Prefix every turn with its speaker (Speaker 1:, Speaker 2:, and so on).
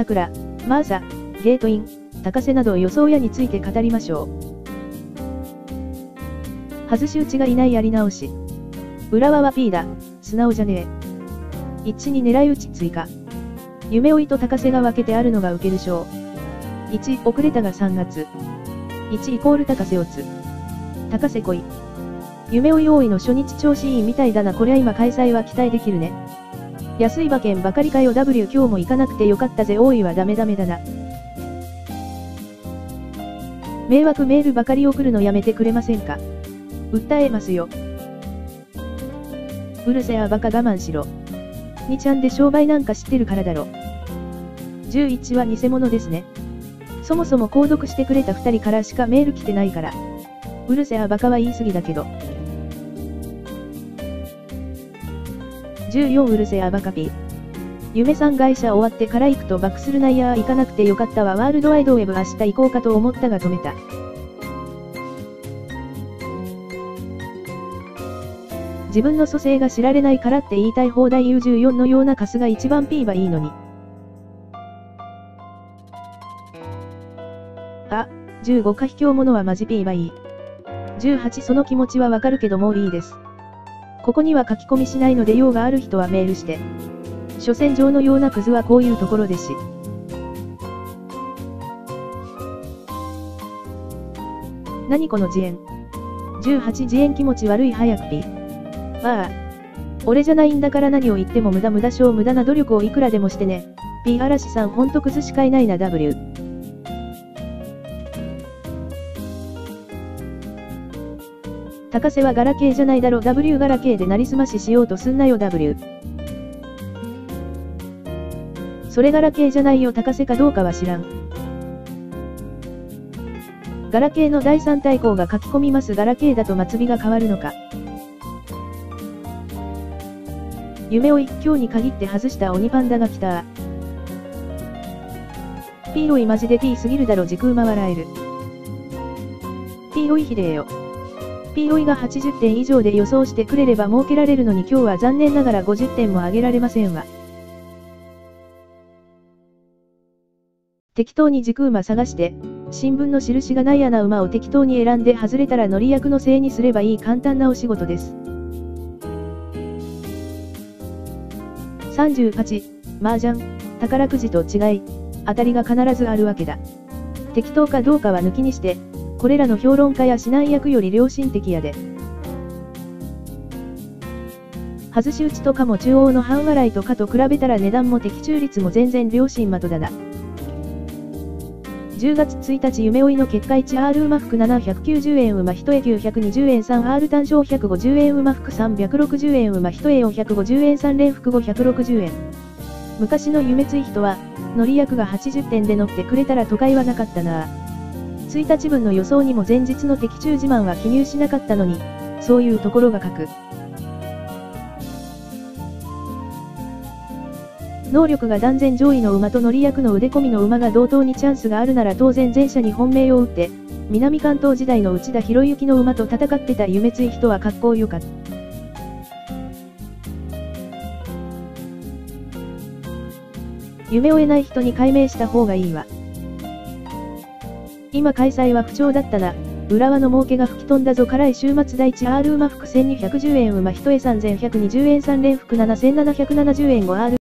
Speaker 1: 桜、マーサ、ゲートイン、高瀬など予想屋について語りましょう。外し打ちがいないやり直し。浦和は P だ、素直じゃねえ。一致に狙い撃ち追加。夢追いと高瀬が分けてあるのが受ける賞。1、遅れたが3月。1イコール高瀬オツ。高瀬恋。夢追い多いの初日調子いいみたいだなこりゃ今開催は期待できるね。安い馬券ばかりかよ W 今日も行かなくてよかったぜ多いはダメダメだな。迷惑メールばかり送るのやめてくれませんか？訴えますよ。うるせやバカ我慢しろ。2ちゃんで商売なんか知ってるからだろ。11は偽物ですね。そもそも購読してくれた2人からしかメール来てないから。うるせやバカは言い過ぎだけど。14うるせやバカピ。夢さん会社終わってから行くとバックするないやー行かなくてよかったわワールドワイドウェブ明日行こうかと思ったが止めた。自分の蘇生が知られないからって言いたい放題 U14 のようなカスが一番 P はいいのに。あ、15か卑怯者はマジ P はいい。18その気持ちはわかるけどもういいです。ここには書き込みしないので用がある人はメールして。所詮上のようなクズはこういうところですし。何この自演。18自演気持ち悪い早くピ。まあ。俺じゃないんだから何を言っても無駄無駄小無駄な努力をいくらでもしてね。P 嵐さんほんとクズしかいないな W。高瀬はガラケーじゃないだろ W ガラケーでなりすまししようとすんなよ W。それガラケーじゃないよ高瀬かどうかは知らん。ガラケーの第三対抗が書き込みますガラケーだと末尾が変わるのか。夢追い、今日に限って外した鬼パンダが来たピーロイマジで P すぎるだろ時空回らえる。ピーロイひでえよ。ピーロイが80点以上で予想してくれれば設けられるのに今日は残念ながら50点も上げられませんわ。適当に軸馬探して、新聞の印がない穴馬を適当に選んで外れたら乗り役のせいにすればいい簡単なお仕事です。38、麻雀、宝くじと違い、当たりが必ずあるわけだ。適当かどうかは抜きにして、これらの評論家や指南役より良心的やで。外し打ちとかも中央の半笑いとかと比べたら値段も的中率も全然良心的だな。10月1日夢追いの結果 1R 馬服790円馬1絵920円 3R 単勝150円馬服360円馬1絵450円3連服560円。昔の夢追人は、乗り役が80点で乗ってくれたら都会はなかったなぁ1日分の予想にも前日の的中自慢は記入しなかったのに、そういうところが書く。能力が断然上位の馬と乗り役の腕込みの馬が同等にチャンスがあるなら当然前者に本命を打って、南関東時代の内田博之の馬と戦ってた夢つい人は格好良かった。夢を得ない人に解明した方がいいわ。今開催は不調だったな。浦和の儲けが吹き飛んだぞ辛い週末第一 R 馬服1210円馬1絵3120円3連服7770円 5R